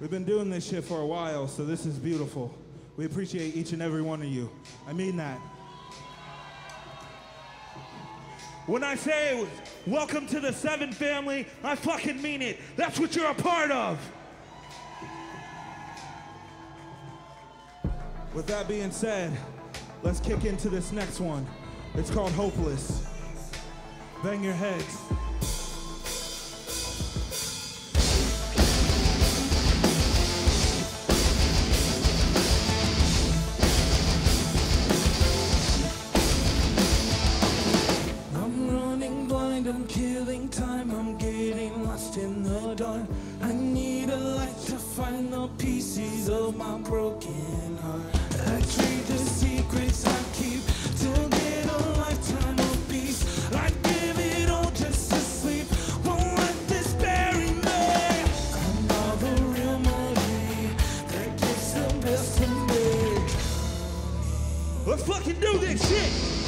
We've been doing this shit for a while, so this is beautiful. We appreciate each and every one of you. I mean that. When I say welcome to the Seven family, I fucking mean it. That's what you're a part of. With that being said, let's kick into this next one. It's called Hopeless. Bang your heads. In dark. I need a light to find the pieces of my broken heart. I trade the secrets I keep to get a lifetime of peace. I give it all just to sleep, won't let this bury me. I'm not the real money that gets the best of me. Let's fucking do this shit!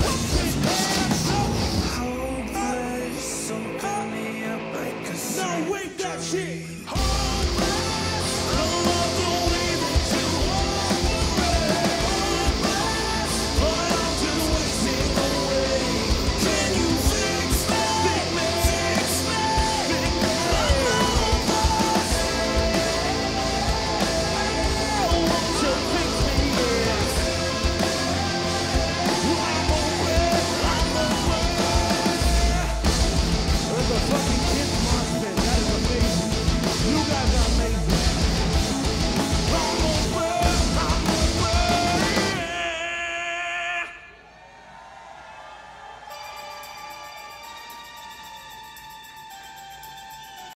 Let's get